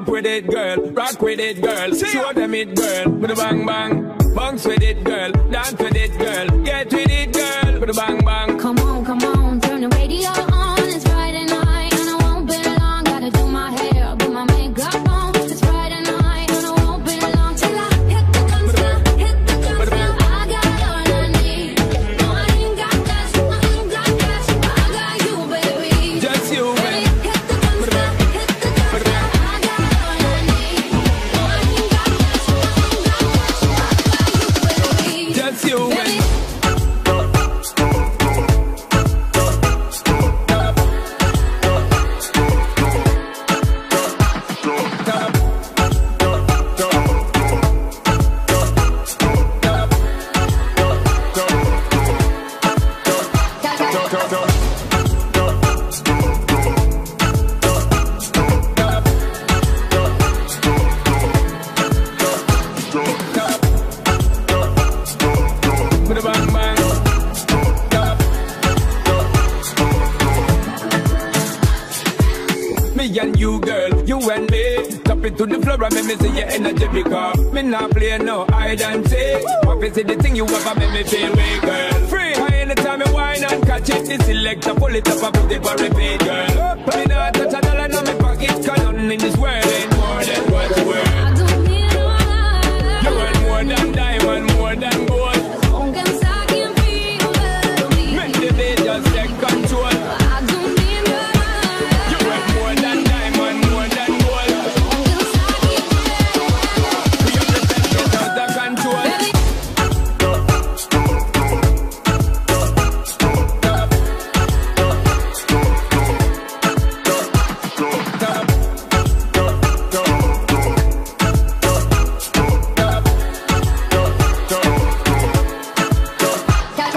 with it, girl. Rock with it, girl. Show them it, girl. With a bang bang. Bounce with it, girl. You, Me and you, girl, you and me. Tap it to the floor and make me see your energy because me not play no hide and seek. What is it the thing you ever make me feel way, girl? Free. High anytime me wine and catch it, the selector pull it up and put it for repeat, girl. Me not touch a dollar in my pocket, cause nothing in this world